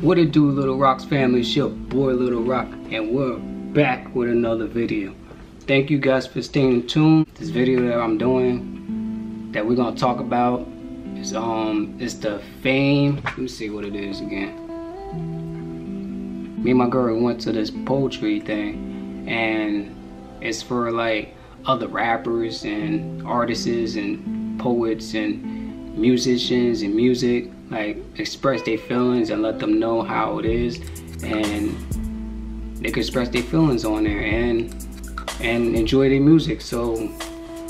What it do, Lil Roc's family? It's your boy, Lil Roc, and we're back with another video. Thank you guys for staying tuned. This video that I'm doing, that we're gonna talk about, is um, it's the fame. Let me see what it is again. Me and my girl went to this poetry thing, and it's for like other rappers and artists and poets and musicians and music like express their feelings and let them know how it is. And they can express their feelings on there and and enjoy their music. So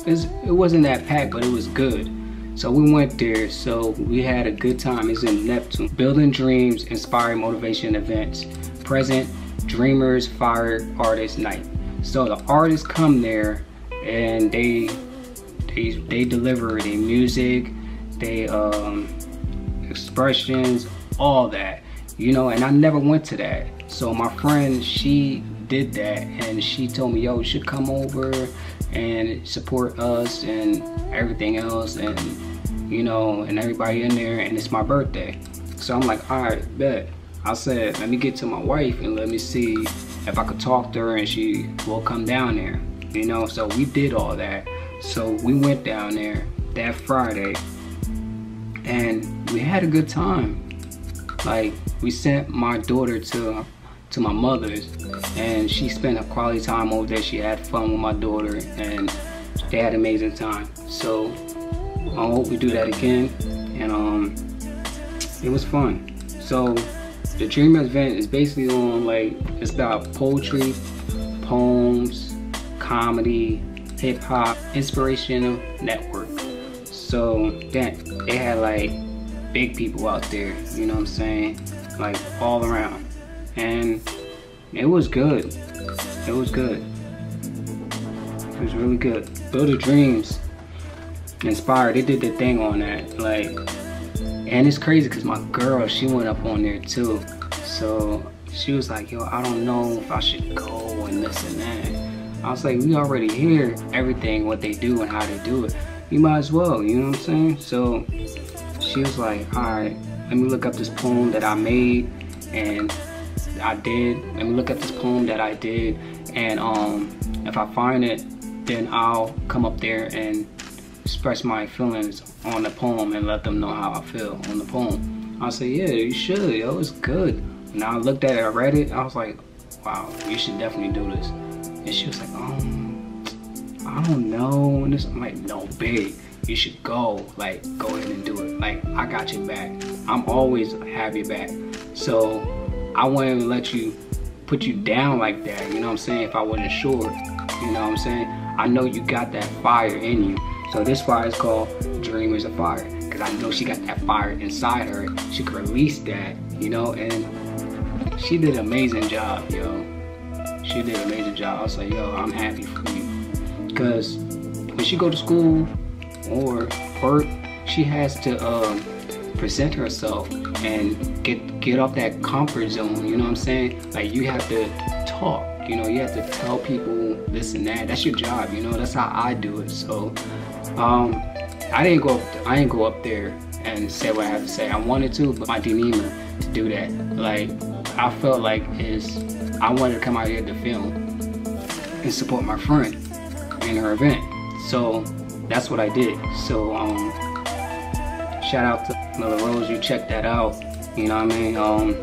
it wasn't that packed but it was good. So we went there. So we had a good time. It's in neptune. Building dreams inspiring motivation events. Present dreamers fire artist night. So the artists come there and they they they deliver their music they um, expressions, all that, you know. And I never went to that. So my friend, she did that, and she told me, "Yo, you should come over and support us and everything else, and you know, and everybody in there. And it's my birthday." So I'm like, "All right, bet." I said, "Let me get to my wife and let me see if I could talk to her, and she will come down there." You know, so we did all that. So we went down there that Friday and we had a good time. Like we sent my daughter to to my mother's and she spent a quality time over there. She had fun with my daughter and they had an amazing time. So I hope we do that again and um it was fun. So the Dream event is basically on like it's about poetry, poems, comedy, hip hop, inspirational network. So that they had like big people out there, you know what I'm saying? Like all around. And it was good. It was good. It was really good. Build of Dreams inspired. They did the thing on that. Like, and it's crazy because my girl, she went up on there too. So she was like, yo, I don't know if I should go and this and that. I was like, we already hear everything, what they do and how they do it you might as well, you know what I'm saying? So she was like, all right, let me look up this poem that I made and I did. Let me look up this poem that I did and um, if I find it, then I'll come up there and express my feelings on the poem and let them know how I feel on the poem. I said, yeah, you should, yo, it's good. And I looked at it, I read it, I was like, wow, you should definitely do this. And she was like, um, I don't know. And this, I'm like, no, babe, you should go. Like, go ahead and do it. Like, I got your back. I'm always have your back. So I wouldn't let you put you down like that. You know what I'm saying? If I wasn't sure, you know what I'm saying? I know you got that fire in you. So this fire is called Dreamers of Fire. Cause I know she got that fire inside her. She could release that, you know, and she did an amazing job, yo. She did an amazing job. I was like, yo, I'm happy for you because when she go to school or work, she has to um, present herself and get get off that comfort zone. You know what I'm saying? Like you have to talk. You know, you have to tell people this and that. That's your job. You know, that's how I do it. So, um, I didn't go. Up, I didn't go up there and say what I have to say. I wanted to, but didn't even to do that. Like I felt like is I wanted to come out here to film and support my friend in her event. So that's what I did. So um, shout out to Miller Rose, you check that out. You know what I mean? Um,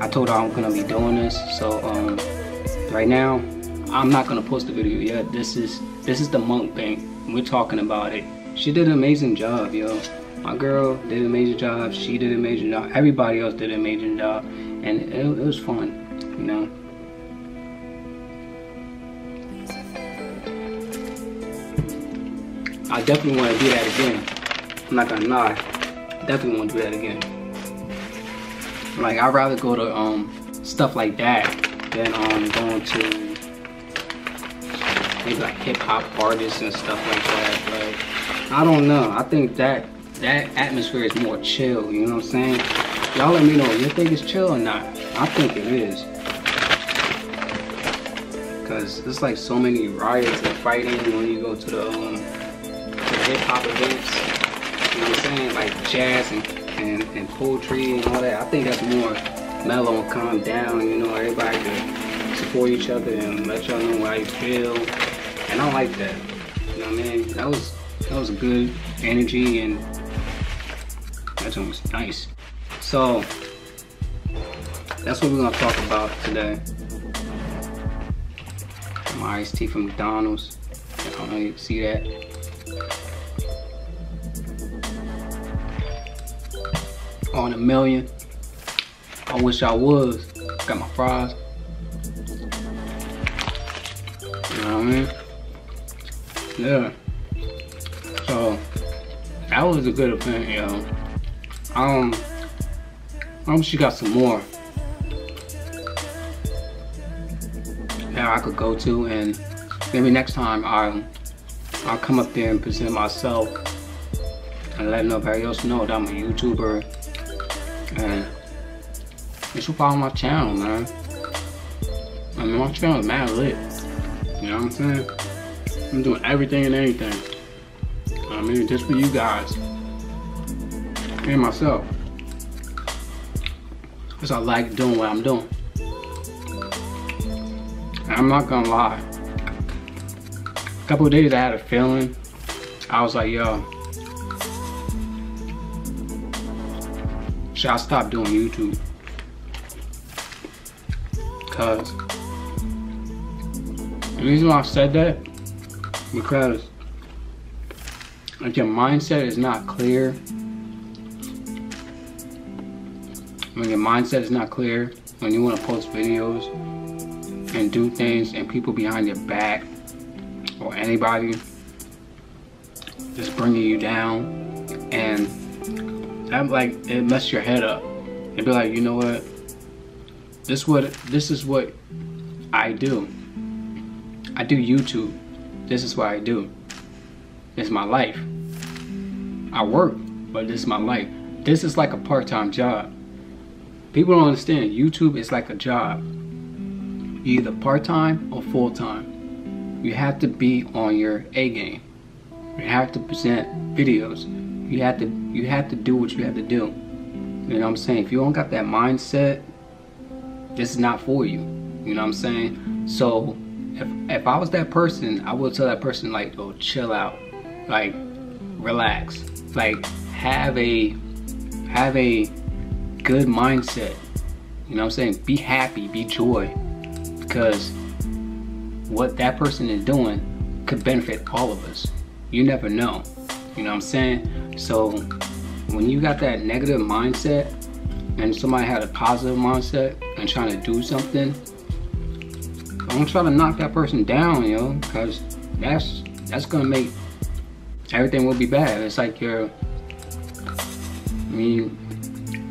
I told her I'm gonna be doing this. So um, right now, I'm not gonna post the video yet. This is this is the mukbang. We're talking about it. She did an amazing job, yo. My girl did an amazing job. She did an amazing job. Everybody else did an amazing job, and it, it was fun, you know. I definitely want to do that again. I'm not gonna lie. Definitely want to do that again. Like I'd rather go to um stuff like that than um going to maybe like hip hop artists and stuff like that. Like I don't know. I think that that atmosphere is more chill. You know what I'm saying? Y'all let me know. You think it's chill or not? I think it is. Cause it's like so many riots and fighting when you go to the um, hip hop events. You know what I'm saying? Like jazz and, and, and poetry and all that. I think that's more mellow and calm down. You know, everybody can support each other and let y'all know how you feel. And I like that. You know what I mean? That was that was good energy and that was nice. So that's what we're gonna talk about today. My iced tea from McDonald's. I don't know if you can see that. On a million. I wish I was. Got my fries. You know what I mean? Yeah. So that was a good event, yo. Um, I wish you got some more. That I could go to, and maybe next time I'll I'll come up there and present myself and let nobody else know that I'm a YouTuber. And you should follow my channel, man. I mean, my channel is mad lit. You know what I'm saying? I'm doing everything and anything. I mean, just for you guys and myself. Because I like doing what I'm doing. And I'm not gonna lie. A couple days I had a feeling. I was like, yo, should I stop doing YouTube? Cause the reason why I said that, because if your mindset is not clear, when your mindset is not clear, when you want to post videos and do things and people behind your back or anybody just bringing you down and that like it mess your head up. It'd be like, you know what? This what this is what I do. I do YouTube. This is what I do. It's my life. I work, but this is my life. This is like a part-time job. People don't understand. YouTube is like a job. either part-time or full-time. You have to be on your A game. You have to present videos. You have to you have to do what you have to do. You know what I'm saying? If you don't got that mindset, this is not for you. You know what I'm saying? So if if I was that person, I would tell that person like, oh, chill out, like, relax, like, have a have a good mindset. You know what I'm saying? Be happy, be joy, because what that person is doing could benefit all of us. You never know. You know what I'm saying? So when you got that negative mindset and somebody had a positive mindset and trying to do something, i don't try to knock that person down, yo, because that's that's gonna make everything will be bad. It's like you're, I mean,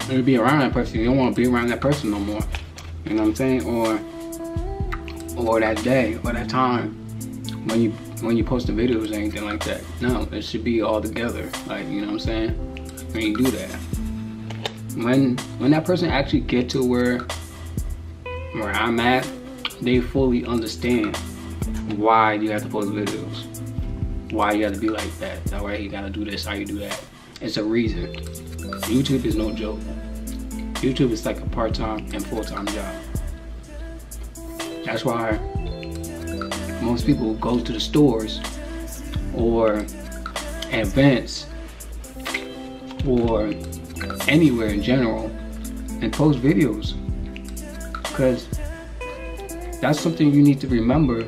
you be around that person, you don't want to be around that person no more. You know what I'm saying? Or or that day or that time when you when you post the videos or anything like that. No, it should be all together. Like you know what I'm saying? When you do that, when when that person actually get to where where I'm at, they fully understand why you have to post videos, why you have to be like that. That way you gotta do this, how you do that. It's a reason. YouTube is no joke. YouTube is like a part-time and full-time job. That's why most people go to the stores or events or anywhere in general and post videos. Because that's something you need to remember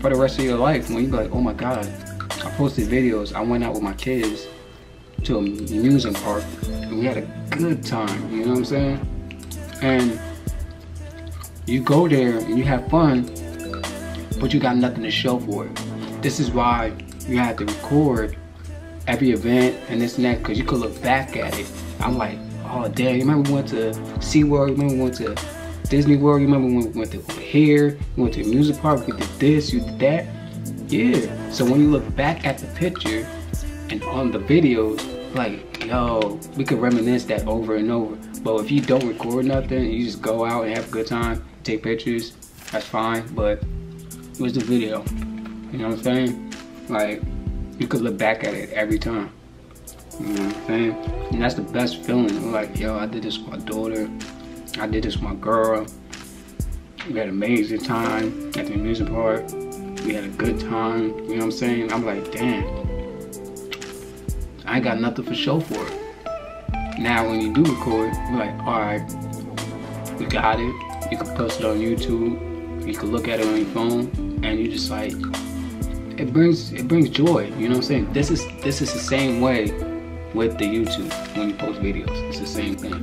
for the rest of your life. When you be like oh my god I posted videos. I went out with my kids to a amusement park and we had a good time you know what I'm saying? And you go there and you have fun, but you got nothing to show for it. This is why you have to record every event and this and that, because you could look back at it. I'm like, oh damn, you remember we went to SeaWorld, you remember we went to Disney World, you remember when we went to over here, we went to the music park, we did this, you did that. Yeah. So when you look back at the picture and on the videos, like, yo, we could reminisce that over and over. But if you don't record nothing, you just go out and have a good time, take pictures, that's fine, but it was the video. You know what I'm saying? Like, you could look back at it every time. You know what I'm saying? And that's the best feeling. Like, yo, I did this with my daughter. I did this with my girl. We had an amazing time at the amusement park. We had a good time. You know what I'm saying? I'm like, damn. I ain't got nothing for show for it. Now, when you do record, you're like, all right, we got it. You can post it on YouTube. You can look at it on your phone, and you just like, it brings it brings joy. You know what I'm saying? This is this is the same way with the YouTube when you post videos. It's the same thing.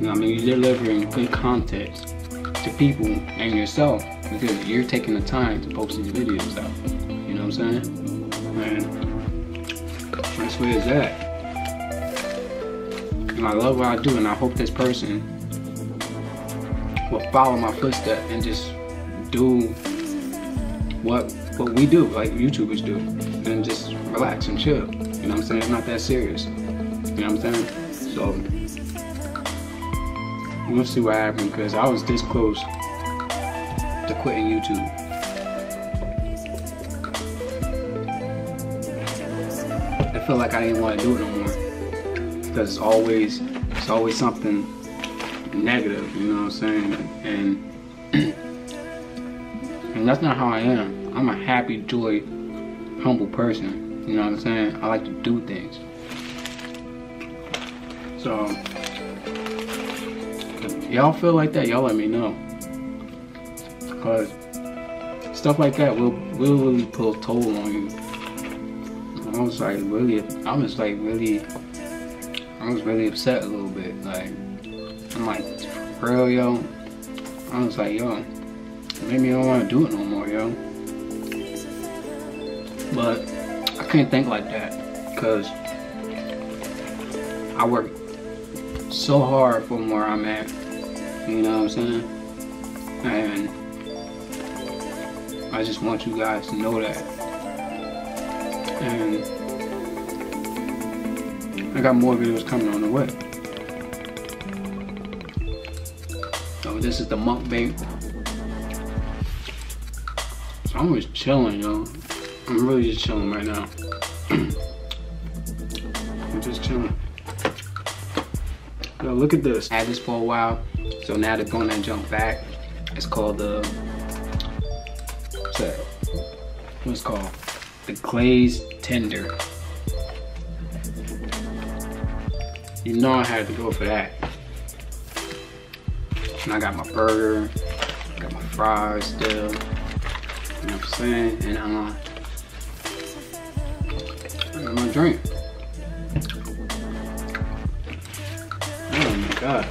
You know I mean? You're delivering good content to people and yourself because you're taking the time to post these videos out. You know what I'm saying? And that's where it's at. And I love what I do and I hope this person will follow my footsteps and just do what what we do, like YouTubers do, and just relax and chill. You know what I'm saying? It's not that serious. You know what I'm saying? So we'll see what happens because I was this close to quitting YouTube. I feel like I didn't want to do it no more because it's always it's always something negative. You know what I'm saying? And and that's not how I am. I'm a happy, joy, humble person. You know what I'm saying? I like to do things. So, y'all feel like that, y'all let me know. Because stuff like that will, will really pull toll on you. I was like really, I was like really, I was really upset a little bit. Like, I'm like, for real, yo. I was like, yo, maybe I don't want to do it no more, yo. But I couldn't think like that because I work so hard from where I'm at. You know what I'm saying? And I just want you guys to know that. And I got more videos coming on the way. So this is the mukbang. So I'm just chilling, yo. I'm really just chilling right now. I'm just chilling. Yo, look at this. I had this for a while, so now they're gonna jump back. It's called the, what's that? What's called? The glazed tender. You know I had to go for that. And I got my burger, got my fries still. You know what I'm saying? And uh, my drink. Oh my god.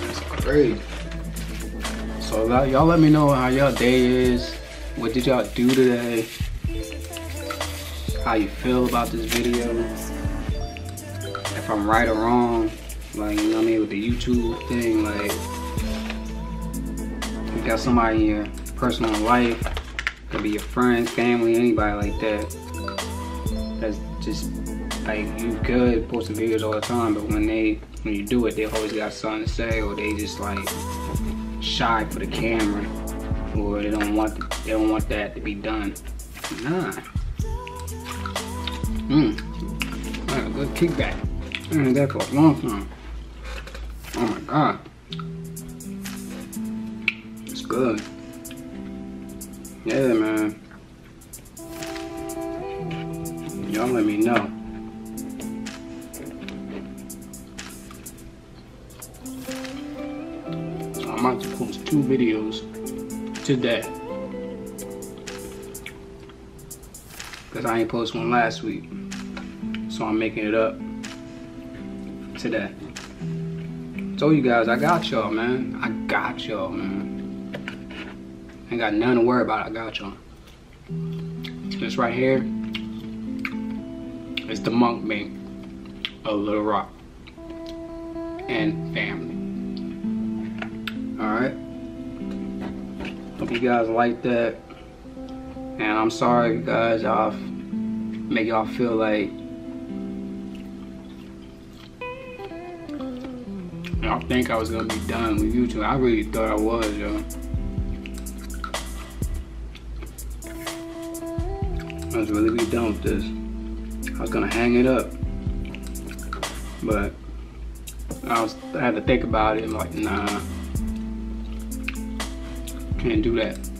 That's crazy. So y'all let me know how y'all day is. What did y'all do today? How you feel about this video? If I'm right or wrong. Like, you know what I mean? With the YouTube thing, like, you got somebody in your personal life could be your friends, family, anybody like that. That's just like you could post videos all the time, but when they when you do it, they always got something to say, or they just like shy for the camera, or they don't want the, they don't want that to be done. Nah. Mmm. Right, good kickback. Had that for a long time. Oh my god. It's good. Yeah, man. Y'all let me know. I'm about to post two videos today. Because I ain't post one last week. So I'm making it up today. Told you guys, I got y'all, man. I got y'all, man. Ain't got nothing to worry about. I got y'all. This right here is the mukbang of Lil Roc and family. Alright? Hope you guys like that. And I'm sorry guys, I'll make y'all feel like think I was gonna be done with YouTube. I really thought I was, yo. I was really be done with this. I was gonna hang it up, but I was I had to think about it. I'm like, nah, can't do that.